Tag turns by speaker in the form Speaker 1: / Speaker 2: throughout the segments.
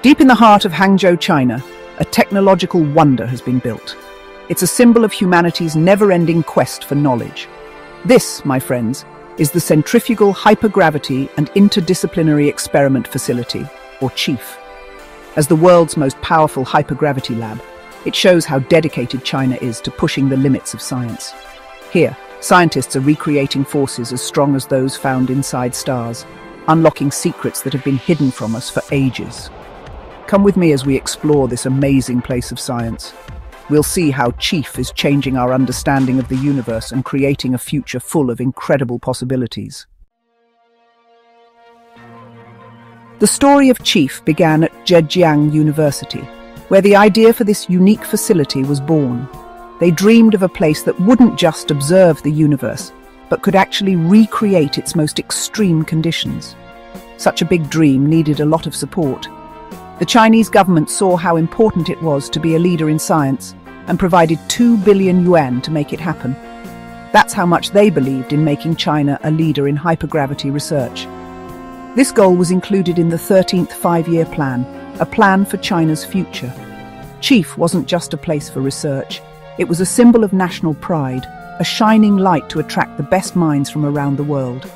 Speaker 1: Deep in the heart of Hangzhou, China, a technological wonder has been built. It's a symbol of humanity's never-ending quest for knowledge. This, my friends, is the Centrifugal Hypergravity and Interdisciplinary Experiment Facility, or CHIEF. As the world's most powerful hypergravity lab, it shows how dedicated China is to pushing the limits of science. Here, scientists are recreating forces as strong as those found inside stars, unlocking secrets that have been hidden from us for ages. Come with me as we explore this amazing place of science. We'll see how Chief is changing our understanding of the universe and creating a future full of incredible possibilities. The story of Chief began at Zhejiang University, where the idea for this unique facility was born. They dreamed of a place that wouldn't just observe the universe, but could actually recreate its most extreme conditions. Such a big dream needed a lot of support, the Chinese government saw how important it was to be a leader in science and provided 2 billion yuan to make it happen. That's how much they believed in making China a leader in hypergravity research. This goal was included in the 13th five-year plan, a plan for China's future. Chief wasn't just a place for research, it was a symbol of national pride, a shining light to attract the best minds from around the world.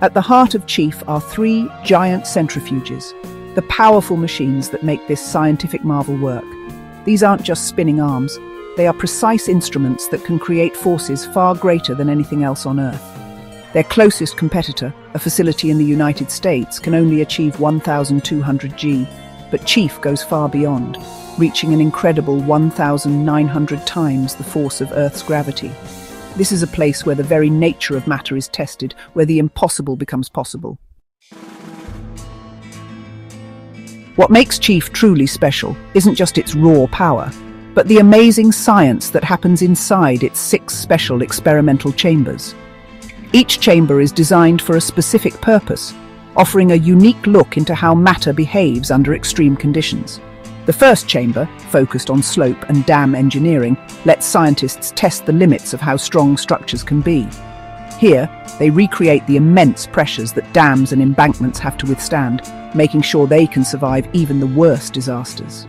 Speaker 1: At the heart of Chief are three giant centrifuges, the powerful machines that make this scientific marvel work. These aren't just spinning arms, they are precise instruments that can create forces far greater than anything else on Earth. Their closest competitor, a facility in the United States, can only achieve 1,200 G, but Chief goes far beyond, reaching an incredible 1,900 times the force of Earth's gravity. This is a place where the very nature of matter is tested, where the impossible becomes possible. What makes Chief truly special isn't just its raw power, but the amazing science that happens inside its six special experimental chambers. Each chamber is designed for a specific purpose, offering a unique look into how matter behaves under extreme conditions. The first chamber, focused on slope and dam engineering, lets scientists test the limits of how strong structures can be. Here, they recreate the immense pressures that dams and embankments have to withstand, making sure they can survive even the worst disasters.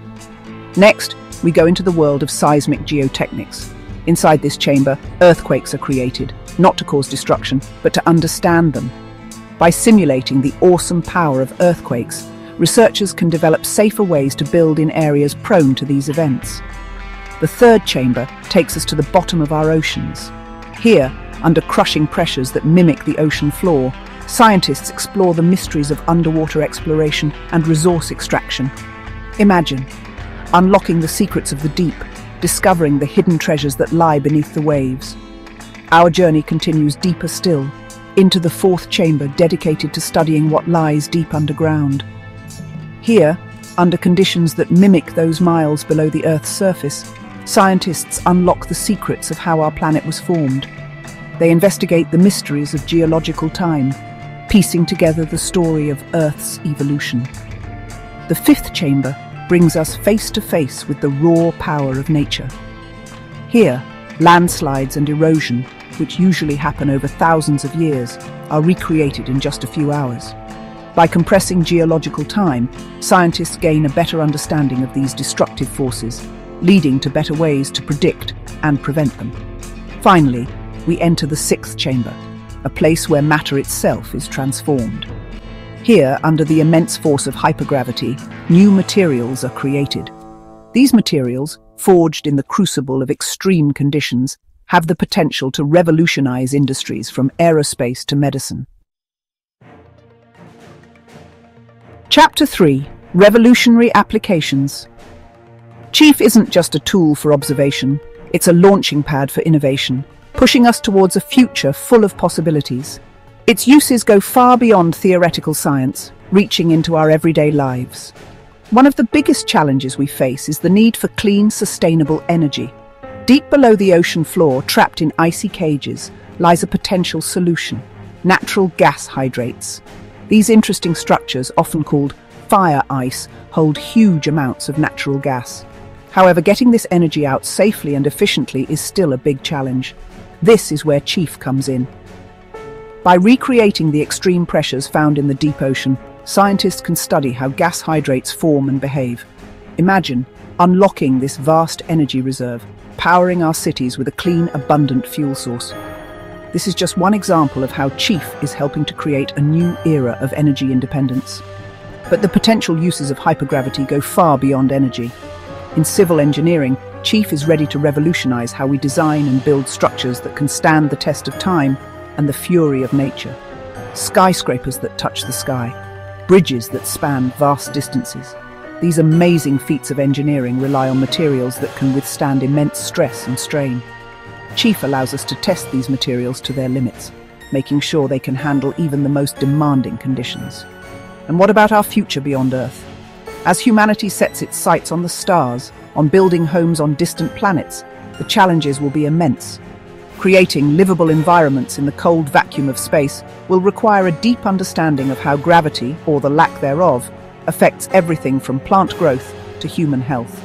Speaker 1: Next, we go into the world of seismic geotechnics. Inside this chamber, earthquakes are created, not to cause destruction, but to understand them. By simulating the awesome power of earthquakes, researchers can develop safer ways to build in areas prone to these events. The third chamber takes us to the bottom of our oceans. Here, under crushing pressures that mimic the ocean floor, scientists explore the mysteries of underwater exploration and resource extraction. Imagine, unlocking the secrets of the deep, discovering the hidden treasures that lie beneath the waves. Our journey continues deeper still, into the fourth chamber dedicated to studying what lies deep underground. Here, under conditions that mimic those miles below the Earth's surface, scientists unlock the secrets of how our planet was formed. They investigate the mysteries of geological time, piecing together the story of Earth's evolution. The fifth chamber brings us face to face with the raw power of nature. Here, landslides and erosion, which usually happen over thousands of years, are recreated in just a few hours. By compressing geological time, scientists gain a better understanding of these destructive forces, leading to better ways to predict and prevent them. Finally, we enter the sixth chamber, a place where matter itself is transformed. Here, under the immense force of hypergravity, new materials are created. These materials, forged in the crucible of extreme conditions, have the potential to revolutionize industries from aerospace to medicine. Chapter 3 Revolutionary Applications Chief isn't just a tool for observation, it's a launching pad for innovation pushing us towards a future full of possibilities. Its uses go far beyond theoretical science, reaching into our everyday lives. One of the biggest challenges we face is the need for clean, sustainable energy. Deep below the ocean floor, trapped in icy cages, lies a potential solution, natural gas hydrates. These interesting structures, often called fire ice, hold huge amounts of natural gas. However, getting this energy out safely and efficiently is still a big challenge. This is where Chief comes in. By recreating the extreme pressures found in the deep ocean, scientists can study how gas hydrates form and behave. Imagine unlocking this vast energy reserve, powering our cities with a clean, abundant fuel source. This is just one example of how Chief is helping to create a new era of energy independence. But the potential uses of hypergravity go far beyond energy. In civil engineering, Chief is ready to revolutionize how we design and build structures that can stand the test of time and the fury of nature. Skyscrapers that touch the sky, bridges that span vast distances. These amazing feats of engineering rely on materials that can withstand immense stress and strain. Chief allows us to test these materials to their limits, making sure they can handle even the most demanding conditions. And what about our future beyond Earth? As humanity sets its sights on the stars, on building homes on distant planets, the challenges will be immense. Creating livable environments in the cold vacuum of space will require a deep understanding of how gravity, or the lack thereof, affects everything from plant growth to human health.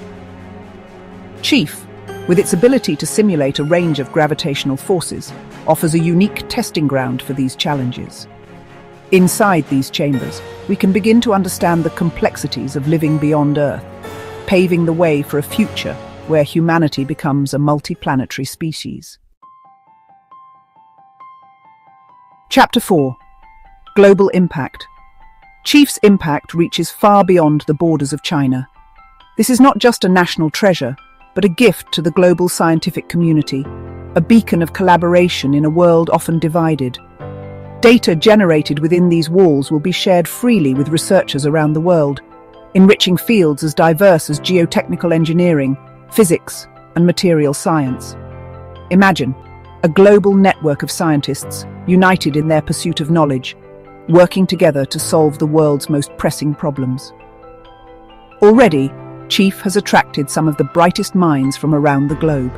Speaker 1: Chief, with its ability to simulate a range of gravitational forces, offers a unique testing ground for these challenges. Inside these chambers, we can begin to understand the complexities of living beyond Earth, paving the way for a future where humanity becomes a multi-planetary species. Chapter 4 Global Impact Chief's impact reaches far beyond the borders of China. This is not just a national treasure, but a gift to the global scientific community, a beacon of collaboration in a world often divided. Data generated within these walls will be shared freely with researchers around the world, enriching fields as diverse as geotechnical engineering, physics, and material science. Imagine a global network of scientists united in their pursuit of knowledge, working together to solve the world's most pressing problems. Already, Chief has attracted some of the brightest minds from around the globe.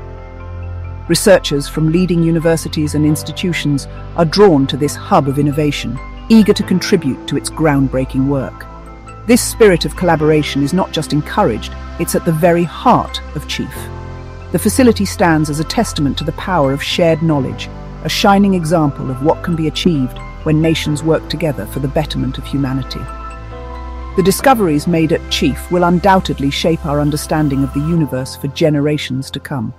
Speaker 1: Researchers from leading universities and institutions are drawn to this hub of innovation, eager to contribute to its groundbreaking work. This spirit of collaboration is not just encouraged, it's at the very heart of Chief. The facility stands as a testament to the power of shared knowledge, a shining example of what can be achieved when nations work together for the betterment of humanity. The discoveries made at Chief will undoubtedly shape our understanding of the universe for generations to come.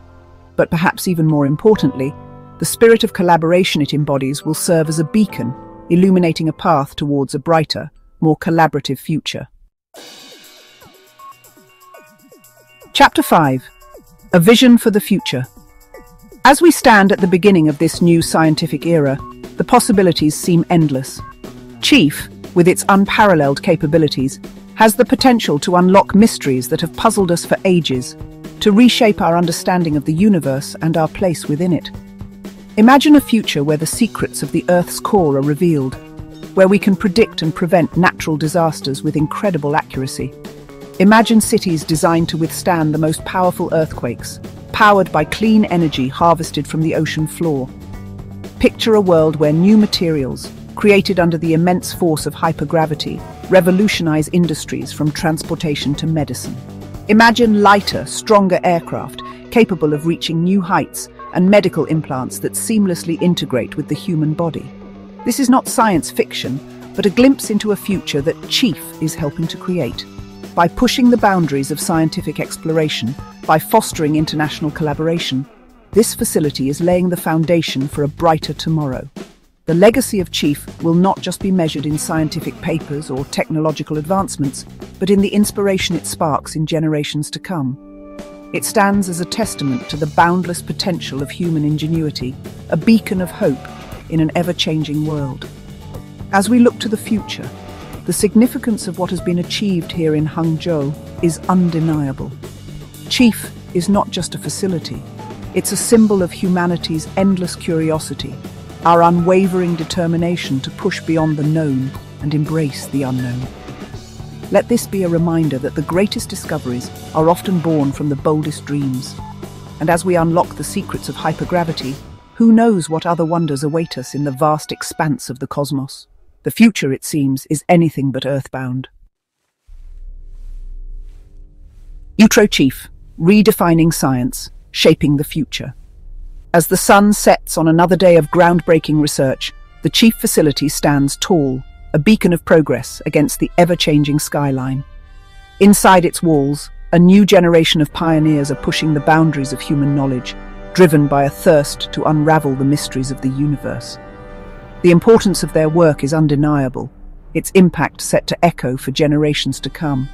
Speaker 1: But perhaps even more importantly, the spirit of collaboration it embodies will serve as a beacon, illuminating a path towards a brighter, more collaborative future. Chapter 5 A Vision for the Future As we stand at the beginning of this new scientific era, the possibilities seem endless. Chief, with its unparalleled capabilities, has the potential to unlock mysteries that have puzzled us for ages, to reshape our understanding of the universe and our place within it. Imagine a future where the secrets of the Earth's core are revealed, where we can predict and prevent natural disasters with incredible accuracy. Imagine cities designed to withstand the most powerful earthquakes, powered by clean energy harvested from the ocean floor. Picture a world where new materials, created under the immense force of hypergravity, revolutionize industries from transportation to medicine. Imagine lighter, stronger aircraft capable of reaching new heights and medical implants that seamlessly integrate with the human body. This is not science fiction, but a glimpse into a future that Chief is helping to create. By pushing the boundaries of scientific exploration, by fostering international collaboration, this facility is laying the foundation for a brighter tomorrow. The legacy of Chief will not just be measured in scientific papers or technological advancements, but in the inspiration it sparks in generations to come. It stands as a testament to the boundless potential of human ingenuity, a beacon of hope in an ever-changing world. As we look to the future, the significance of what has been achieved here in Hangzhou is undeniable. Chief is not just a facility, it's a symbol of humanity's endless curiosity our unwavering determination to push beyond the known and embrace the unknown. Let this be a reminder that the greatest discoveries are often born from the boldest dreams. And as we unlock the secrets of hypergravity, who knows what other wonders await us in the vast expanse of the cosmos? The future, it seems, is anything but earthbound. Utro Chief, redefining science, shaping the future. As the sun sets on another day of groundbreaking research, the chief facility stands tall, a beacon of progress against the ever-changing skyline. Inside its walls, a new generation of pioneers are pushing the boundaries of human knowledge, driven by a thirst to unravel the mysteries of the universe. The importance of their work is undeniable, its impact set to echo for generations to come.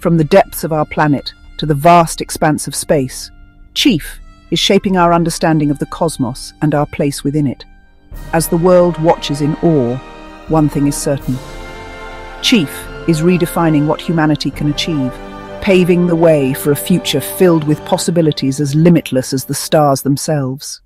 Speaker 1: From the depths of our planet to the vast expanse of space, Chief is shaping our understanding of the cosmos and our place within it. As the world watches in awe, one thing is certain. Chief is redefining what humanity can achieve, paving the way for a future filled with possibilities as limitless as the stars themselves.